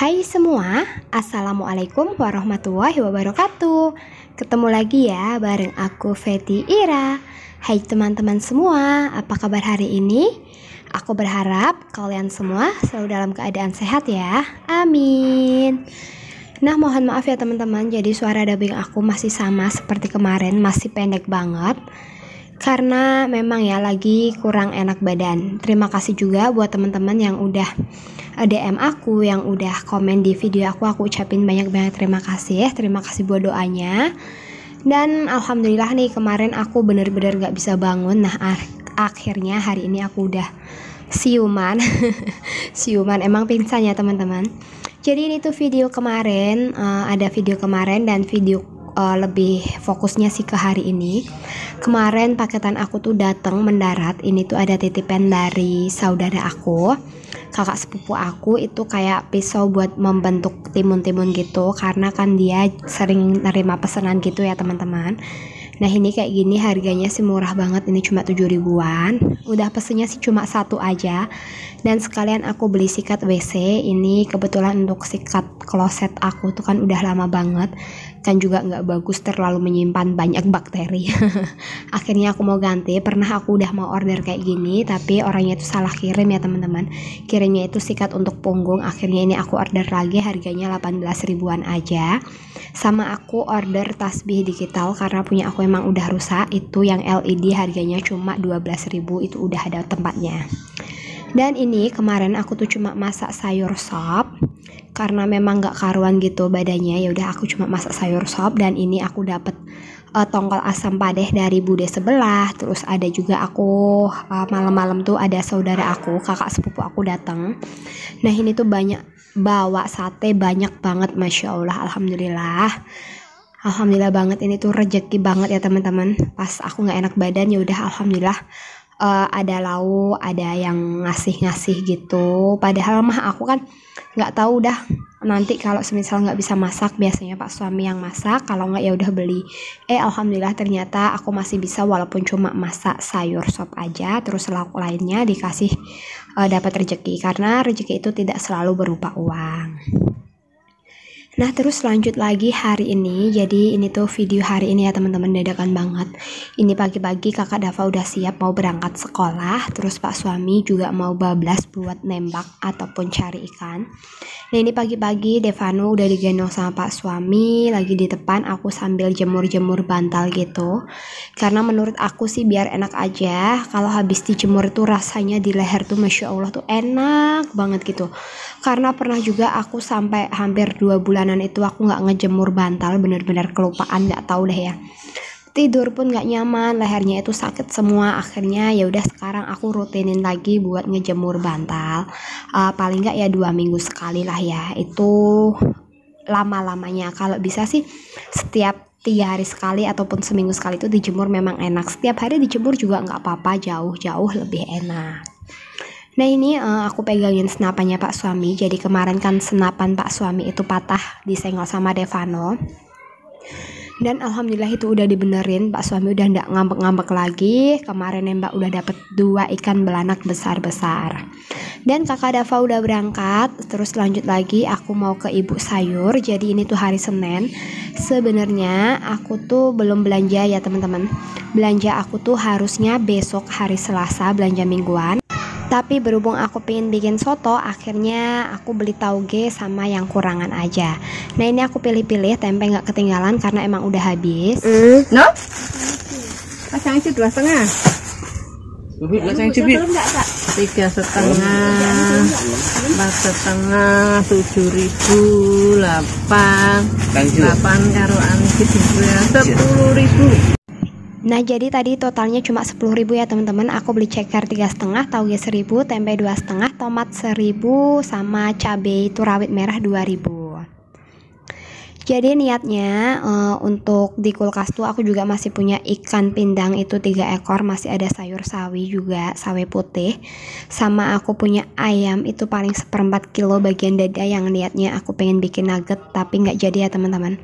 Hai semua, Assalamualaikum warahmatullahi wabarakatuh. Ketemu lagi ya bareng aku Feti Ira. Hai teman-teman semua, apa kabar hari ini? Aku berharap kalian semua selalu dalam keadaan sehat ya. Amin. Nah mohon maaf ya teman-teman Jadi suara dubbing aku masih sama seperti kemarin Masih pendek banget Karena memang ya lagi kurang enak badan. Terima kasih juga buat teman-teman yang udah eh, DM aku Yang udah komen di video aku. Aku ucapin banyak-banyak terima kasih ya. Terima kasih buat doanya. Dan Alhamdulillah nih kemarin aku bener-bener gak bisa bangun. Nah akhirnya hari ini aku udah siuman. Siuman emang pingsan ya teman-teman. Jadi ini tuh video kemarin, uh, ada video kemarin dan video uh, lebih fokusnya sih ke hari ini. Kemarin paketan aku tuh datang mendarat. Ini tuh ada titipan dari saudara aku. Kakak sepupu aku itu kayak pisau buat membentuk timun-timun gitu karena kan dia sering nerima pesanan gitu ya teman-teman. Nah ini kayak gini harganya sih murah banget ini cuma 7 ribuan Udah pesennya sih cuma satu aja Dan sekalian aku beli sikat WC Ini kebetulan untuk sikat kloset aku tuh kan udah lama banget kan juga nggak bagus terlalu menyimpan banyak bakteri. Akhirnya aku mau ganti pernah aku udah mau order kayak gini tapi orangnya itu salah kirim ya teman-teman. Kirimnya itu sikat untuk punggung akhirnya ini aku order lagi harganya 18 ribuan aja. Sama aku order tasbih digital karena punya aku emang udah rusak itu yang LED harganya cuma 12 ribu itu udah ada tempatnya. Dan ini kemarin aku tuh cuma masak sayur sop karena memang gak karuan gitu badannya ya udah aku cuma masak sayur sop dan ini aku dapat uh, tongkol asam padeh dari bude sebelah. Terus ada juga aku uh, malam-malam tuh ada saudara aku kakak sepupu aku datang nah ini tuh banyak bawa sate banyak banget masya allah alhamdulillah. Alhamdulillah banget ini tuh rejeki banget ya teman-teman. Pas aku nggak enak badan ya udah alhamdulillah uh, ada lau, ada yang ngasih-ngasih gitu. Padahal mah aku kan nggak tahu dah. Nanti kalau semisal nggak bisa masak biasanya pak suami yang masak. Kalau nggak ya udah beli. Eh alhamdulillah ternyata aku masih bisa walaupun cuma masak sayur sop aja. Terus lauk lainnya dikasih uh, dapat rezeki. Karena rezeki itu tidak selalu berupa uang Nah terus lanjut lagi hari ini. Jadi ini tuh video hari ini ya teman-teman. Dadakan banget. Ini pagi-pagi kakak Dava udah siap mau berangkat sekolah. Terus pak suami juga mau bablas buat nembak ataupun cari ikan. Nah ini pagi-pagi Devano udah digendong sama pak suami. Lagi di depan aku sambil jemur-jemur bantal gitu. Karena menurut aku sih biar enak aja. Kalau habis dijemur itu rasanya di leher tuh Masya Allah tuh enak banget gitu. Karena pernah juga aku sampai hampir dua bulan bulanan itu aku nggak ngejemur bantal bener-bener kelupaan nggak tahu deh ya. Tidur pun nggak nyaman lehernya itu sakit semua. Akhirnya ya udah sekarang aku rutinin lagi buat ngejemur bantal. Uh, paling nggak ya dua minggu sekali lah ya. Itu lama-lamanya. Kalau bisa sih setiap tiga hari sekali ataupun seminggu sekali itu dijemur memang enak. Setiap hari dijemur juga nggak apa-apa jauh-jauh lebih enak Nah ini uh, aku pegangin senapannya Pak Suami. Jadi kemarin kan senapan Pak Suami itu patah disenggol sama Devano. Dan alhamdulillah itu udah dibenerin. Pak suami udah ndak ngambek-ngambek lagi. Kemarin Mbak udah dapet dua ikan belanak besar-besar. Dan kakak Dava udah berangkat. Terus lanjut lagi aku mau ke ibu sayur. Jadi ini tuh hari Senin. Sebenarnya aku tuh belum belanja ya teman-teman. Belanja aku tuh harusnya besok hari Selasa belanja mingguan tapi berhubung aku pengen bikin soto, akhirnya aku beli tauge sama yang kurangan aja. Nah ini aku pilih-pilih tempe nggak ketinggalan karena emang udah habis. Mm. No? Pasang itu dua setengah. Bibit pasang cubit. Tiga setengah, empat setengah, tujuh ribu, delapan, delapan karuan sepuluh ribu. Nah jadi tadi totalnya cuma 10.000 ya teman-teman. Aku beli ceker tiga setengah, tauge 1000, tempe dua setengah, tomat 1000, sama cabai itu rawit merah 2000 jadi niatnya uh, untuk di kulkas tuh aku juga masih punya ikan pindang itu tiga ekor, masih ada sayur sawi juga, sawi putih. Sama aku punya ayam itu paling seperempat kilo bagian dada yang niatnya aku pengen bikin nugget tapi nggak jadi ya teman-teman.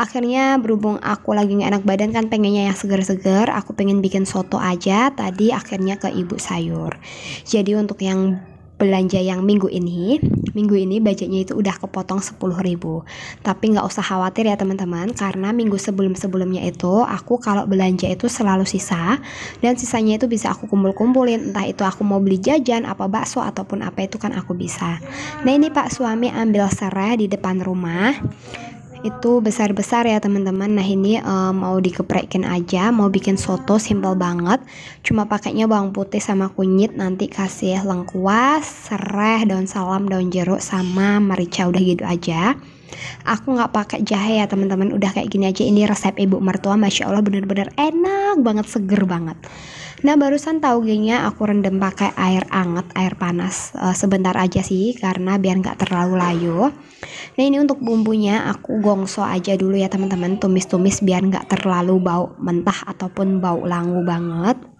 Akhirnya berhubung aku lagi nggak enak badan kan pengennya yang seger-seger, aku pengen bikin soto aja. Tadi akhirnya ke ibu sayur. Jadi untuk yang belanja yang minggu ini minggu ini budgetnya itu udah kepotong 10.000 tapi nggak usah khawatir ya teman-teman karena minggu sebelum-sebelumnya itu aku kalau belanja itu selalu sisa dan sisanya itu bisa aku kumpul-kumpulin entah itu aku mau beli jajan apa bakso ataupun apa itu kan aku bisa. Nah ini pak suami ambil serai di depan rumah itu besar-besar ya teman-teman. Nah ini um, mau dikeprekin aja mau bikin soto simple banget. Cuma pakainya bawang putih sama kunyit nanti kasih lengkuas serai daun salam daun jeruk sama merica. Udah gitu aja. Aku nggak pakai jahe ya teman-teman. Udah kayak gini aja. Ini resep ibu mertua. Masya allah bener-bener enak banget seger banget Nah barusan taugenya aku rendam pakai air anget, air panas uh, sebentar aja sih karena biar nggak terlalu layu. Nah ini untuk bumbunya aku gongso aja dulu ya teman-teman, tumis-tumis biar nggak terlalu bau mentah ataupun bau langu banget.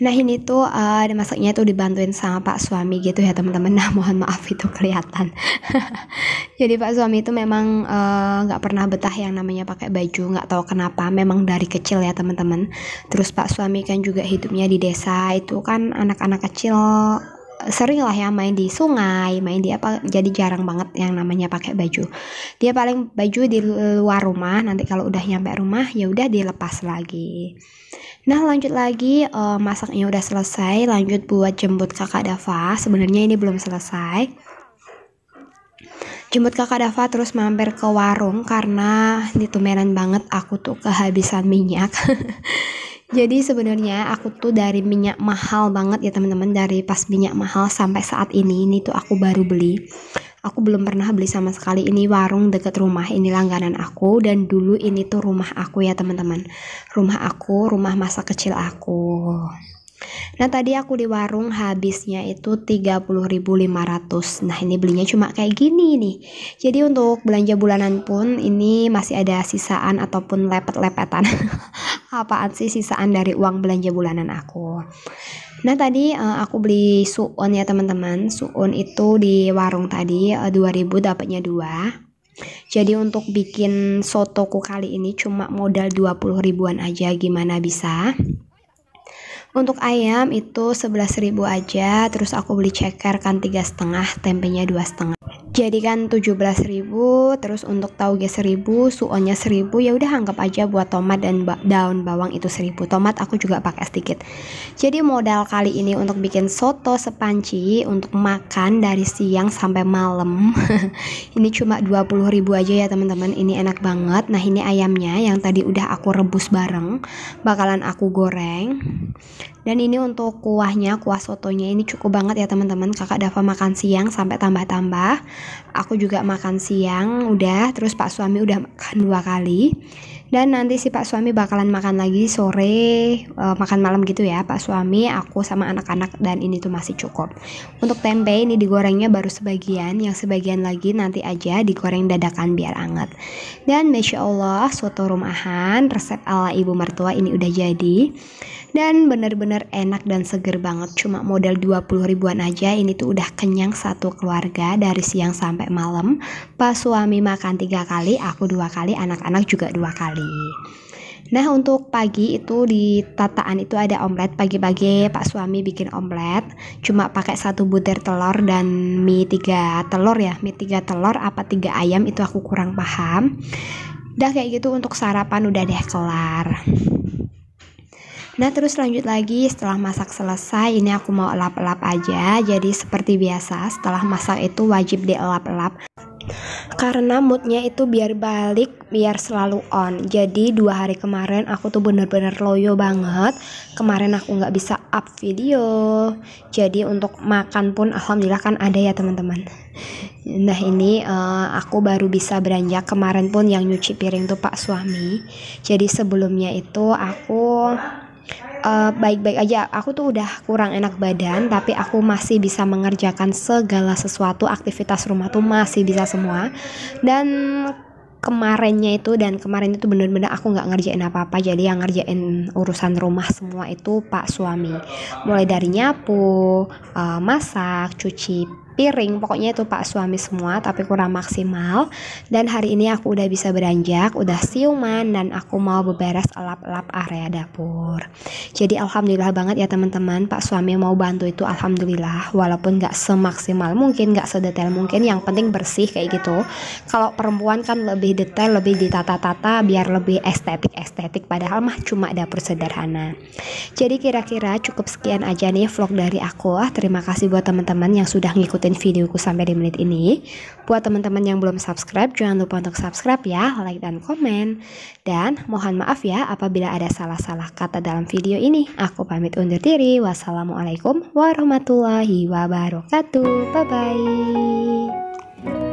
Nah ini tuh uh, masaknya tuh dibantuin sama pak suami gitu ya teman-teman. Nah mohon maaf itu kelihatan. Jadi pak suami itu memang eh, nggak uh, pernah betah yang namanya pakai baju. Nggak tahu kenapa. Memang dari kecil ya teman-teman. Terus pak suami kan juga hidupnya di desa. Itu kan anak-anak kecil sering lah ya main di sungai, main di apa, jadi jarang banget yang namanya pakai baju. Dia paling baju di luar rumah, nanti kalau udah nyampe rumah ya udah dilepas lagi. Nah lanjut lagi uh, masaknya udah selesai, lanjut buat jemput kakak Dava. Sebenarnya ini belum selesai. Jemput kakak Dava terus mampir ke warung karena ditumeran banget aku tuh kehabisan minyak. Jadi sebenarnya aku tuh dari minyak mahal banget ya teman-teman dari pas minyak mahal sampai saat ini ini tuh aku baru beli. Aku belum pernah beli sama sekali ini warung deket rumah ini langganan aku dan dulu ini tuh rumah aku ya teman-teman. Rumah aku, rumah masa kecil aku. Nah tadi aku di warung habisnya itu 30.500 Nah ini belinya cuma kayak gini nih. Jadi untuk belanja bulanan pun ini masih ada sisaan ataupun lepet-lepetan. Apaan sih sisaan dari uang belanja bulanan aku? Nah tadi uh, aku beli suun ya teman-teman. Suun itu di warung tadi uh, eh, 2000 dapatnya dua. Jadi untuk bikin sotoku kali ini cuma modal 20 ribuan aja. Gimana bisa untuk ayam itu 11.000 aja, terus aku beli ceker kan tiga setengah, tempenya dua setengah. Jadi kan 17.000, terus untuk tauge 1.000, suonnya 1.000, ya udah anggap aja buat tomat dan daun bawang itu 1.000. Tomat aku juga pakai sedikit. Jadi modal kali ini untuk bikin soto sepanci untuk makan dari siang sampai malam. ini cuma 20.000 aja ya teman-teman. Ini enak banget. Nah, ini ayamnya yang tadi udah aku rebus bareng, bakalan aku goreng. Dan ini untuk kuahnya, kuah sotonya ini cukup banget ya teman-teman. Kakak Dava makan siang sampai tambah-tambah. Aku juga makan siang udah, terus Pak suami udah makan dua kali. Dan nanti si Pak suami bakalan makan lagi sore, uh, makan malam gitu ya Pak suami, aku sama anak-anak dan ini tuh masih cukup. Untuk tempe ini digorengnya baru sebagian, yang sebagian lagi nanti aja digoreng dadakan biar anget. Dan Masya Allah soto rumahan resep ala ibu mertua ini udah jadi dan bener-bener enak dan seger banget cuma modal 20 ribuan aja ini tuh udah kenyang satu keluarga dari siang sampai malam pas suami makan tiga kali aku dua kali anak-anak juga dua kali Nah untuk pagi itu di tataan itu ada omelet. Pagi-pagi Pak suami bikin omelet cuma pakai satu butir telur dan mie tiga telur ya. Mie tiga telur apa tiga ayam itu aku kurang paham. Udah kayak gitu untuk sarapan udah deh kelar. Nah terus lanjut lagi. Setelah masak selesai ini aku mau elap-elap aja. Jadi seperti biasa setelah masak itu wajib dielap-elap karena moodnya itu biar balik biar selalu on. Jadi dua hari kemarin aku tuh bener-bener loyo banget. Kemarin aku nggak bisa up video. Jadi untuk makan pun alhamdulillah kan ada ya teman-teman. Nah ini uh, aku baru bisa beranjak kemarin pun yang nyuci piring tuh pak suami. Jadi sebelumnya itu aku baik-baik uh, aja. Aku tuh udah kurang enak badan tapi aku masih bisa mengerjakan segala sesuatu. Aktivitas rumah tuh masih bisa semua. Dan kemarinnya itu dan kemarin itu bener-bener aku nggak ngerjain apa-apa. Jadi yang ngerjain urusan rumah semua itu pak suami. Mulai dari nyapu uh, masak cuci piring. Pokoknya itu pak suami semua tapi kurang maksimal. Dan hari ini aku udah bisa beranjak udah siuman dan aku mau beberes elap-elap area dapur. Jadi alhamdulillah banget ya teman-teman. Pak suami mau bantu itu alhamdulillah. Walaupun gak semaksimal mungkin gak sedetail mungkin yang penting bersih kayak gitu. Kalau perempuan kan lebih detail lebih ditata-tata biar lebih estetik-estetik. Padahal mah cuma dapur sederhana. Jadi kira-kira cukup sekian aja nih vlog dari aku. Terima kasih buat teman-teman yang sudah ngikutin ngikutin videoku sampai di menit ini. Buat teman-teman yang belum subscribe, jangan lupa untuk subscribe ya, like dan komen. Dan mohon maaf ya apabila ada salah-salah kata dalam video ini. Aku pamit undur diri. Wassalamualaikum warahmatullahi wabarakatuh. Bye-bye.